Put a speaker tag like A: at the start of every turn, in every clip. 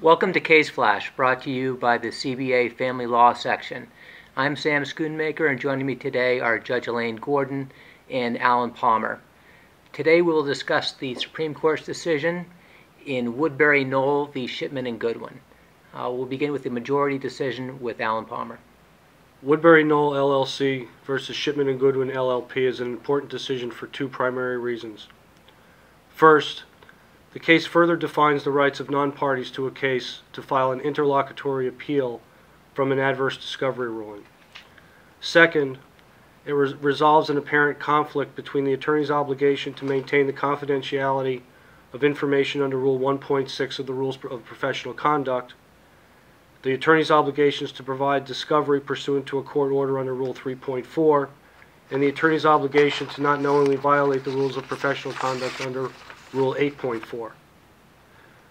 A: Welcome to Case Flash, brought to you by the CBA Family Law Section. I'm Sam Schoonmaker, and joining me today are Judge Elaine Gordon and Alan Palmer. Today we will discuss the Supreme Court's decision in Woodbury Knoll v. Shipman and Goodwin. Uh, we'll begin with the majority decision with Alan Palmer.
B: Woodbury Knoll LLC versus Shipman and Goodwin LLP is an important decision for two primary reasons. First, the case further defines the rights of non-parties to a case to file an interlocutory appeal from an adverse discovery ruling. Second, it res- resolves an apparent conflict between the attorney's obligation to maintain the confidentiality of information under Rule 1.6 of the Rules of Professional Conduct, the attorney's obligations to provide discovery pursuant to a court order under Rule 3.4, and the attorney's obligation to not knowingly violate the rules of professional conduct under Rule 8.4.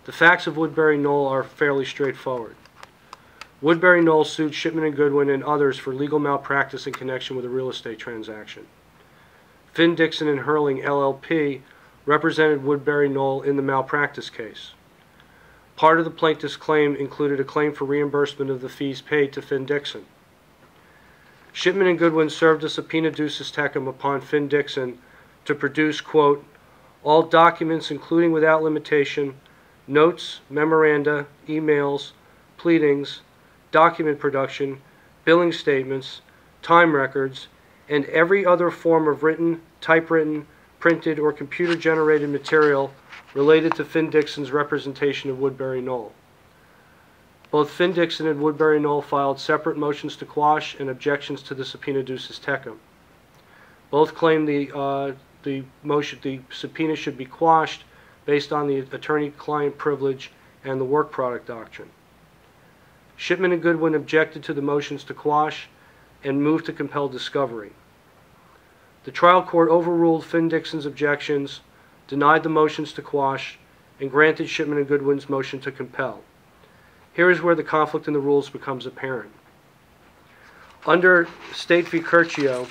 B: The facts of Woodbury Knoll are fairly straightforward. Woodbury Knoll sued Shipman and Goodwin and others for legal malpractice in connection with a real estate transaction. Finn Dixon and Herling LLP represented Woodbury Knoll in the malpractice case. Part of the plaintiff's claim included a claim for reimbursement of the fees paid to Finn Dixon. Shipman and Goodwin served a subpoena duces tecum upon Finn Dixon to produce, quote, all documents, including without limitation, notes, memoranda, emails, pleadings, document production, billing statements, time records, and every other form of written, typewritten, printed, or computer generated material related to Finn Dixon's representation of Woodbury Knoll. Both Finn Dixon and Woodbury Knoll filed separate motions to quash and objections to the subpoena duces tecum. Both claimed the uh, the motion, the subpoena should be quashed based on the attorney-client privilege and the work product doctrine. Shipman and Goodwin objected to the motions to quash and moved to compel discovery. The trial court overruled Finn Dixon's objections, denied the motions to quash, and granted Shipman and Goodwin's motion to compel. Here is where the conflict in the rules becomes apparent. Under State v. Curcio,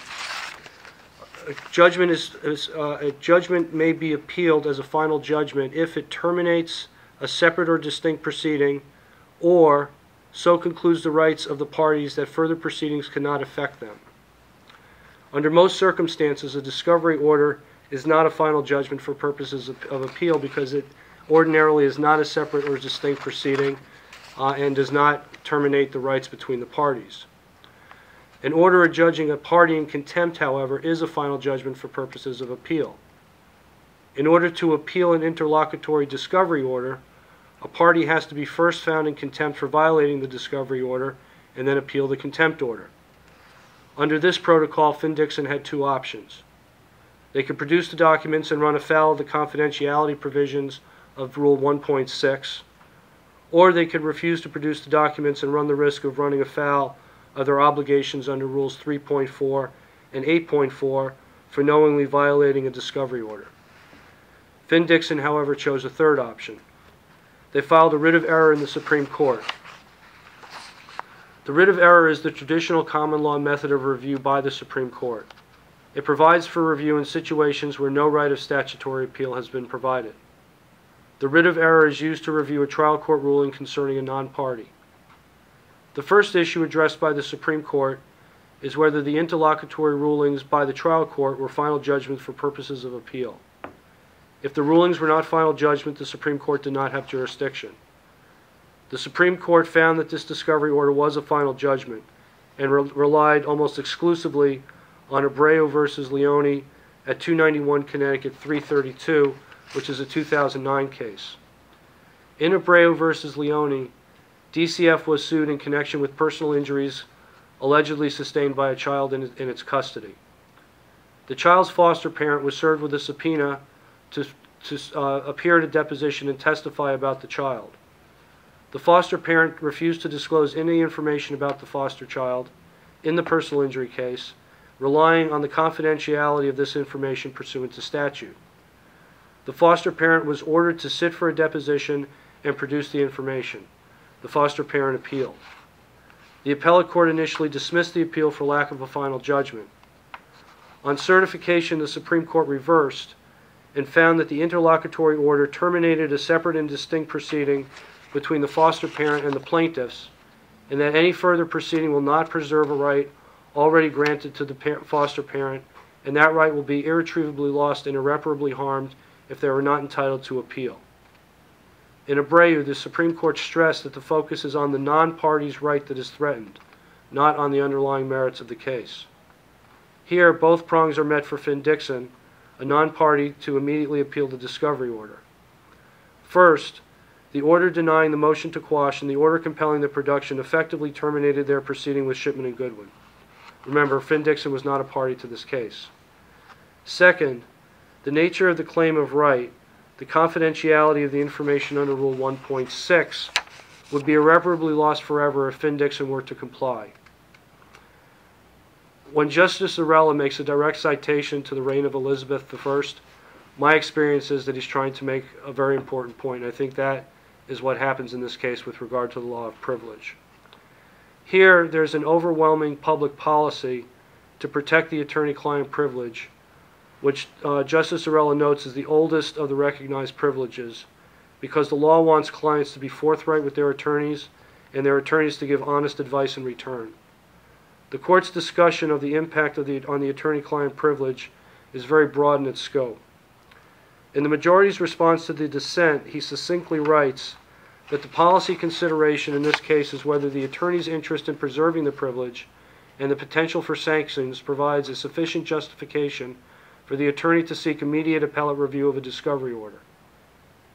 B: a judgment is, is uh, a judgment may be appealed as a final judgment if it terminates a separate or distinct proceeding or so concludes the rights of the parties that further proceedings cannot affect them. Under most circumstances, a discovery order is not a final judgment for purposes of, of appeal because it ordinarily is not a separate or distinct proceeding uh, and does not terminate the rights between the parties. An order adjudging a party in contempt, however, is a final judgment for purposes of appeal. In order to appeal an interlocutory discovery order, a party has to be first found in contempt for violating the discovery order and then appeal the contempt order. Under this protocol, Finn Dixon had two options. They could produce the documents and run afoul of the confidentiality provisions of Rule 1.6, or they could refuse to produce the documents and run the risk of running afoul of their obligations under Rules 3.4 and 8.4 for knowingly violating a discovery order. Finn Dixon, however, chose a third option. They filed a writ of error in the Supreme Court. The writ of error is the traditional common law method of review by the Supreme Court. It provides for review in situations where no right of statutory appeal has been provided. The writ of error is used to review a trial court ruling concerning a non party. The first issue addressed by the Supreme Court is whether the interlocutory rulings by the trial court were final judgments for purposes of appeal. If the rulings were not final judgment, the Supreme Court did not have jurisdiction. The Supreme Court found that this discovery order was a final judgment and re- relied almost exclusively on Abreu versus Leone at 291 Connecticut 332, which is a 2009 case. In Abreu versus Leone, DCF was sued in connection with personal injuries allegedly sustained by a child in, in its custody. The child's foster parent was served with a subpoena to, to uh, appear at a deposition and testify about the child. The foster parent refused to disclose any information about the foster child in the personal injury case, relying on the confidentiality of this information pursuant to statute. The foster parent was ordered to sit for a deposition and produce the information. The foster parent appeal. The appellate court initially dismissed the appeal for lack of a final judgment. On certification, the Supreme Court reversed and found that the interlocutory order terminated a separate and distinct proceeding between the foster parent and the plaintiffs, and that any further proceeding will not preserve a right already granted to the par- foster parent, and that right will be irretrievably lost and irreparably harmed if they are not entitled to appeal. In Abreu, the Supreme Court stressed that the focus is on the non-party's right that is threatened, not on the underlying merits of the case. Here, both prongs are met for Finn Dixon, a non-party to immediately appeal the discovery order. First, the order denying the motion to quash and the order compelling the production effectively terminated their proceeding with Shipman and Goodwin. Remember, Finn Dixon was not a party to this case. Second, the nature of the claim of right, the confidentiality of the information under Rule 1.6, would be irreparably lost forever if Finn Dixon were to comply. When Justice Zarella makes a direct citation to the reign of Elizabeth I, my experience is that he's trying to make a very important point. I think that is what happens in this case with regard to the law of privilege. Here, there's an overwhelming public policy to protect the attorney client privilege, which uh, Justice Zarella notes is the oldest of the recognized privileges, because the law wants clients to be forthright with their attorneys and their attorneys to give honest advice in return. The court's discussion of the impact of the, on the attorney client privilege is very broad in its scope. In the majority's response to the dissent, he succinctly writes that the policy consideration in this case is whether the attorney's interest in preserving the privilege and the potential for sanctions provides a sufficient justification for the attorney to seek immediate appellate review of a discovery order.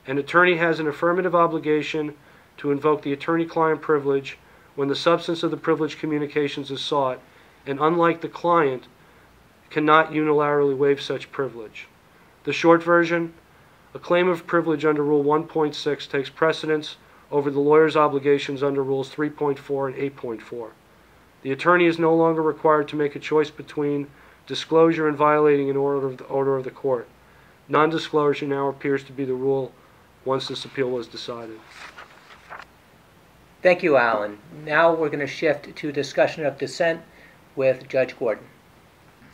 B: An attorney has an affirmative obligation to invoke the attorney client privilege when the substance of the privileged communications is sought, and unlike the client, cannot unilaterally waive such privilege. The short version a claim of privilege under Rule 1.6 takes precedence over the lawyer's obligations under Rules 3.4 and 8.4. The attorney is no longer required to make a choice between disclosure and violating an order of the, order of the court. Non disclosure now appears to be the rule once this appeal was decided.
A: Thank you, Alan. Now we're going to shift to discussion of dissent with Judge Gordon.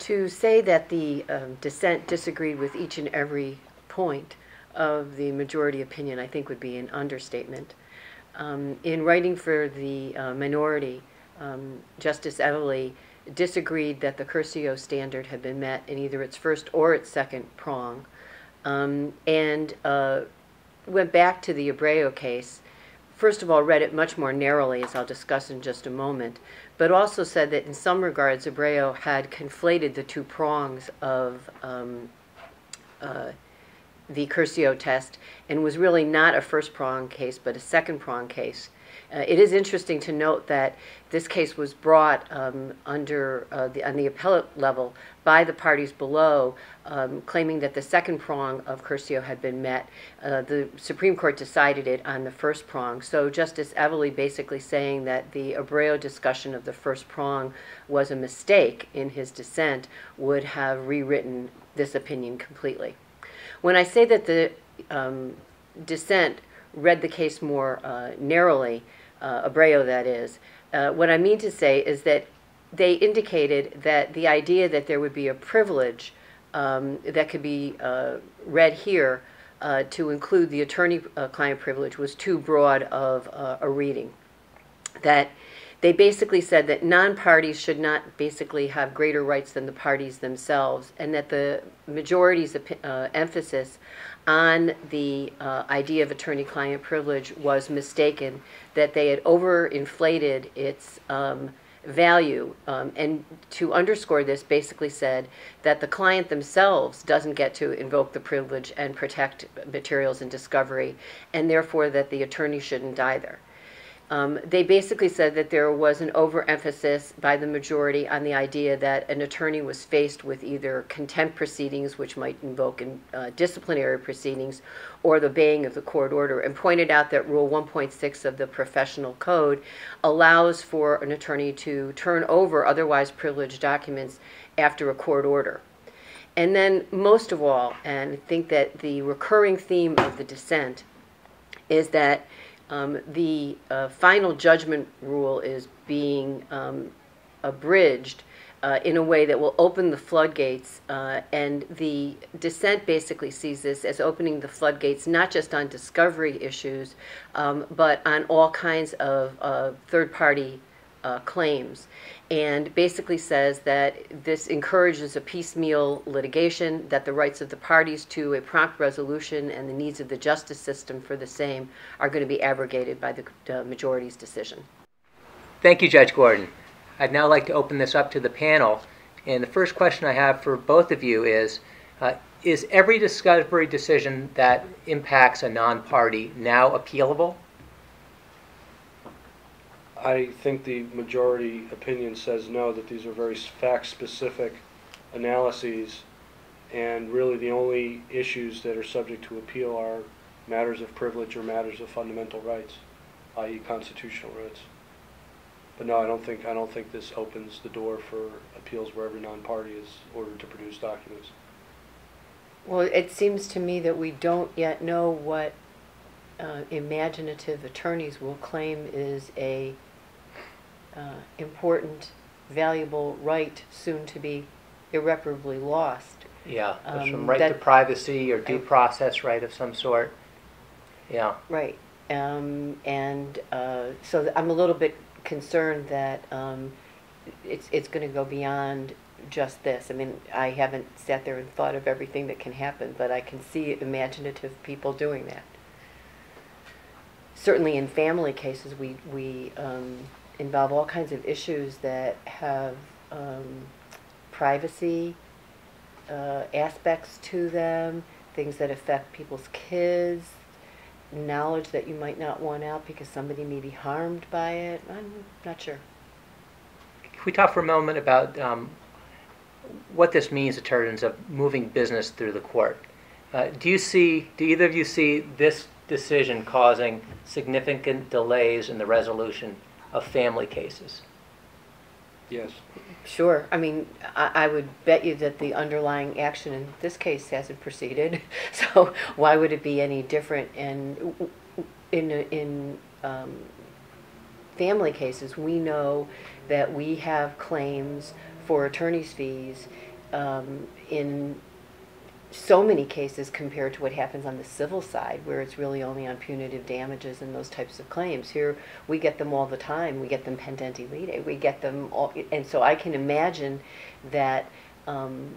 C: To say that the um, dissent disagreed with each and every point of the majority opinion, I think, would be an understatement. Um, in writing for the uh, minority, um, Justice Eveleigh disagreed that the Curcio standard had been met in either its first or its second prong, um, and uh, went back to the Abreu case. First of all, read it much more narrowly, as I'll discuss in just a moment, but also said that in some regards, Abreu had conflated the two prongs of um, uh, the Curcio test and was really not a first prong case, but a second prong case. Uh, it is interesting to note that this case was brought um, under uh, the, on the appellate level by the parties below, um, claiming that the second prong of Curcio had been met. Uh, the Supreme Court decided it on the first prong. So Justice Eveleigh basically saying that the Abreu discussion of the first prong was a mistake in his dissent would have rewritten this opinion completely. When I say that the um, dissent read the case more uh, narrowly, uh, Abreu that is, uh, what I mean to say is that they indicated that the idea that there would be a privilege um, that could be uh, read here uh, to include the attorney-client uh, privilege was too broad of a reading. That they basically said that non-parties should not basically have greater rights than the parties themselves, and that the majority's uh, emphasis on the uh, idea of attorney-client privilege was mistaken, that they had overinflated its um, value, um, and to underscore this, basically said that the client themselves doesn't get to invoke the privilege and protect materials in discovery, and therefore that the attorney shouldn't either. Um, they basically said that there was an overemphasis by the majority on the idea that an attorney was faced with either contempt proceedings, which might invoke in, uh, disciplinary proceedings, or the obeying of the court order, and pointed out that Rule 1.6 of the Professional Code allows for an attorney to turn over otherwise privileged documents after a court order. And then, most of all, and I think that the recurring theme of the dissent is that um, the uh, final judgment rule is being um, abridged uh, in a way that will open the floodgates. Uh, and the dissent basically sees this as opening the floodgates not just on discovery issues, um, but on all kinds of third party uh, claims. And basically says that this encourages a piecemeal litigation, that the rights of the parties to a prompt resolution and the needs of the justice system for the same are going to be abrogated by the uh, majority's decision.
A: Thank you, Judge Gordon. I'd now like to open this up to the panel. And the first question I have for both of you is uh, Is every discovery decision that impacts a non party now appealable?
B: I think the majority opinion says no, that these are very fact specific analyses, and really the only issues that are subject to appeal are matters of privilege or matters of fundamental rights, i.e., constitutional rights. But no, I don't think, I don't think this opens the door for appeals where every non-party is ordered to produce documents.
C: Well, it seems to me that we don't yet know what uh, imaginative attorneys will claim is a uh, important, valuable right soon to be irreparably lost.
A: Yeah, there's some
C: Um,
A: right to
C: that-
A: privacy or due
C: I-
A: process right of some sort. Yeah.
C: Right. Um, and uh, so th- I'm a little bit concerned that um, it's, it's going to go beyond just this. I mean, I haven't sat there and thought of everything that can happen, but I can see imaginative people doing that. Certainly in family cases, we, we um, involve all kinds of issues that have um, privacy uh, aspects to them, things that affect people's kids, knowledge that you might not want out because somebody may be harmed by it. I'm not sure.
A: Can we talk for a moment about um, what this means in terms of moving business through the court? Uh, do you see, do either of you see this decision causing significant delays in the resolution of family cases?
B: Yes.
C: Sure. I mean, I, I would bet you that the underlying action in this case hasn't proceeded. So why would it be any different in in in um, family cases? We know that we have claims for attorney's fees um, in so many cases compared to what happens on the civil side, where it's really only on punitive damages and those types of claims. Here, we get them all the time. We get them pendente lite. We get them all, and so I can imagine that um,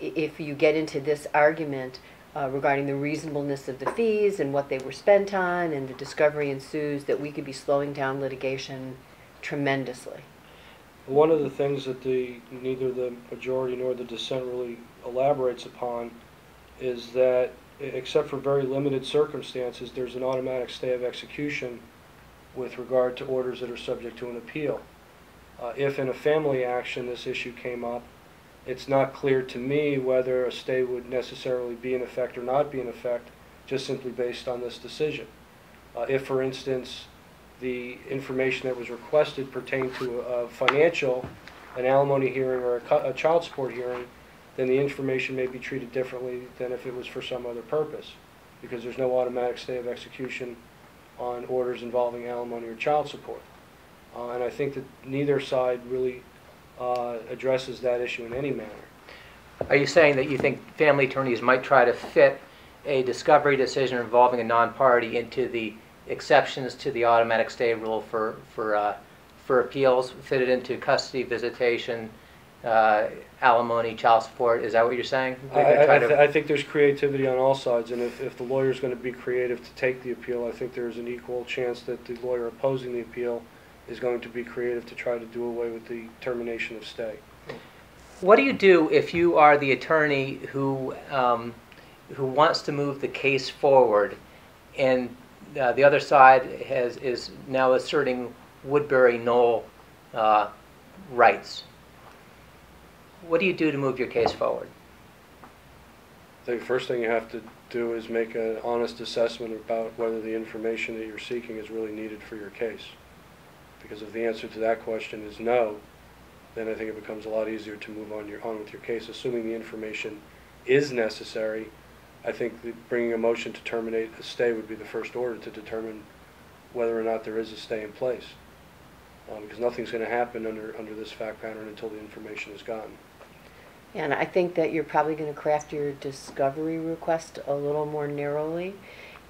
C: if you get into this argument uh, regarding the reasonableness of the fees and what they were spent on, and the discovery ensues, that we could be slowing down litigation tremendously.
B: One of the things that the, neither the majority nor the dissent really elaborates upon is that, except for very limited circumstances, there's an automatic stay of execution with regard to orders that are subject to an appeal. Uh, If in a family action this issue came up, it's not clear to me whether a stay would necessarily be in effect or not be in effect, just simply based on this decision. Uh, If, for instance, the information that was requested pertained to a financial, an alimony hearing or a a child support hearing, then the information may be treated differently than if it was for some other purpose, because there's no automatic stay of execution on orders involving alimony or child support. Uh, And I think that neither side really uh, addresses that issue in any manner.
A: Are you saying that you think family attorneys might try to fit a discovery decision involving a non-party into the exceptions to the automatic stay rule for, for, uh, for appeals, fit it into custody, visitation, uh, alimony, child support? Is that what you're saying?
B: I,
A: They're gonna
B: I,
A: try
B: I
A: to-
B: I think there's creativity on all sides, and if, if the lawyer's gonna be creative to take the appeal, I think there's an equal chance that the lawyer opposing the appeal is going to be creative to try to do away with the termination of stay.
A: What do you do if you are the attorney who, um, who wants to move the case forward and uh, the other side has, is now asserting Woodbury Knoll uh, rights? What do you do to move your case forward?
B: I think the first thing you have to do is make an honest assessment about whether the information that you're seeking is really needed for your case. Because if the answer to that question is no, then I think it becomes a lot easier to move on your, on with your case. Assuming the information is necessary, I think bringing a motion to terminate a stay would be the first order to determine whether or not there is a stay in place. um, because nothing's going to happen under, under this fact pattern until the information is gotten.
C: And I think that you're probably going to craft your discovery request a little more narrowly.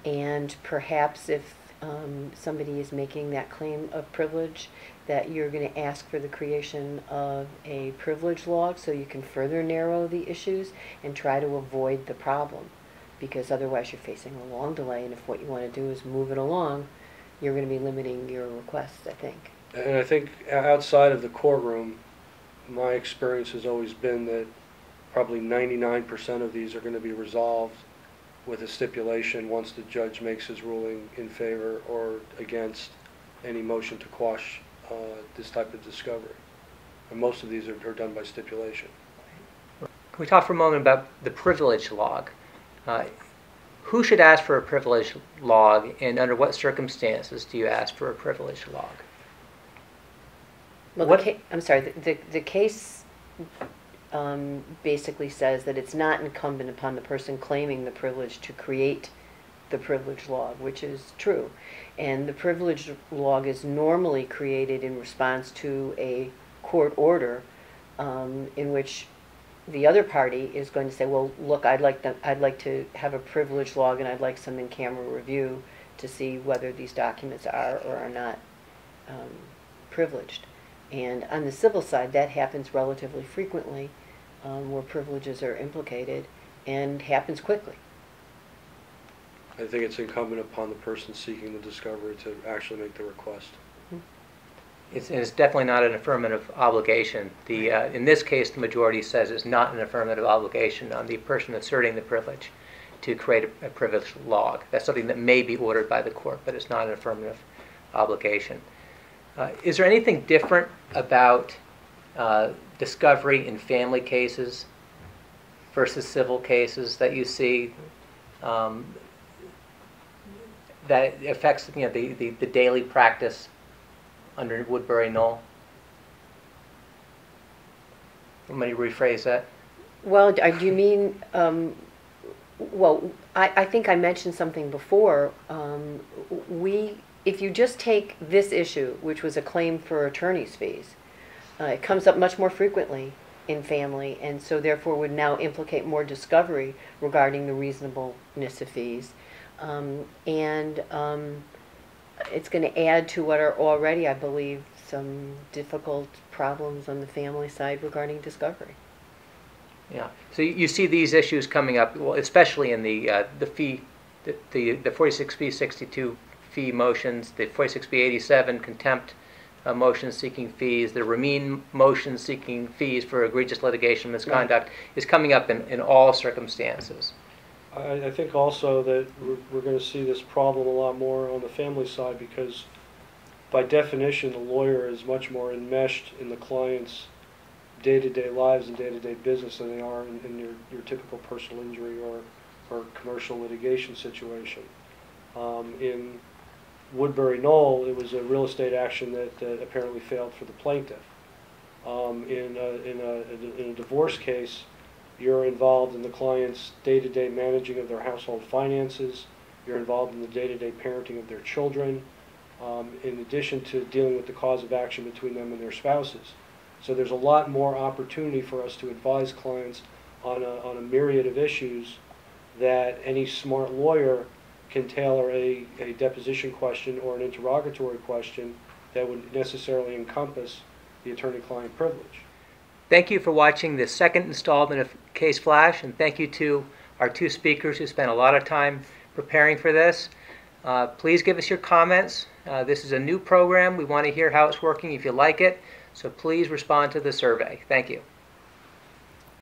C: And perhaps if um, somebody is making that claim of privilege, that you're going to ask for the creation of a privilege log so you can further narrow the issues and try to avoid the problem. Because otherwise you're facing a long delay, and if what you want to do is move it along, you're going to be limiting your requests, I think.
B: And I think outside of the courtroom, my experience has always been that probably ninety-nine percent of these are gonna be resolved with a stipulation once the judge makes his ruling in favor or against any motion to quash, uh, this type of discovery. And most of these are, are done by stipulation.
A: Can we talk for a moment about the privilege log? Uh, who should ask for a privilege log, and under what circumstances do you ask for a privilege log?
C: Well,
A: What-
C: the ca- I'm sorry, the, the, the case, um, basically says that it's not incumbent upon the person claiming the privilege to create the privilege log, which is true. And the privilege log is normally created in response to a court order, um, in which the other party is going to say, well, look, I'd like them, I'd like to have a privilege log and I'd like some in-camera review to see whether these documents are or are not, um, privileged. And on the civil side, that happens relatively frequently, um, where privileges are implicated and happens quickly.
B: I think it's incumbent upon the person seeking the discovery to actually make the request.
A: It's, it's definitely not an affirmative obligation. The, uh, in this case, the majority says it's not an affirmative obligation on the person asserting the privilege to create a, a privilege log. That's something that may be ordered by the court, but it's not an affirmative obligation. Uh, is there anything different about uh, discovery in family cases versus civil cases that you see um, that affects you know, the, the, the daily practice under Woodbury Knoll? Let me rephrase that.
C: Well, uh, do you mean, um, well, I, I think I mentioned something before. Um, we, if you just take this issue, which was a claim for attorney's fees, uh, it comes up much more frequently in family, and so therefore would now implicate more discovery regarding the reasonableness of fees. Um, and um, it's going to add to what are already, I believe, some difficult problems on the family side regarding discovery.
A: Yeah. So you, see these issues coming up, well, especially in the uh, the fee, the the, the 46B 62 fee motions, the 46B 87 contempt uh, motions seeking fees, the Ramin motion seeking fees for egregious litigation misconduct is coming up in, in all circumstances.
B: I, I think also that we're, we're gonna see this problem a lot more on the family side because by definition, the lawyer is much more enmeshed in the client's day-to-day lives and day-to-day business than they are in, in your, your typical personal injury or, or commercial litigation situation. Um, in Woodbury Knoll, it was a real estate action that, that apparently failed for the plaintiff. Um, in a, in a, in a divorce case, you're involved in the client's day-to-day managing of their household finances. You're involved in the day-to-day parenting of their children, um, in addition to dealing with the cause of action between them and their spouses. So there's a lot more opportunity for us to advise clients on a, on a myriad of issues that any smart lawyer can tailor a, a deposition question or an interrogatory question that would necessarily encompass the attorney-client privilege.
A: Thank you for watching the second installment of Case Flash, and thank you to our two speakers who spent a lot of time preparing for this. Uh, please give us your comments. Uh, this is a new program. We want to hear how it's working if you like it, so please respond to the survey. Thank you.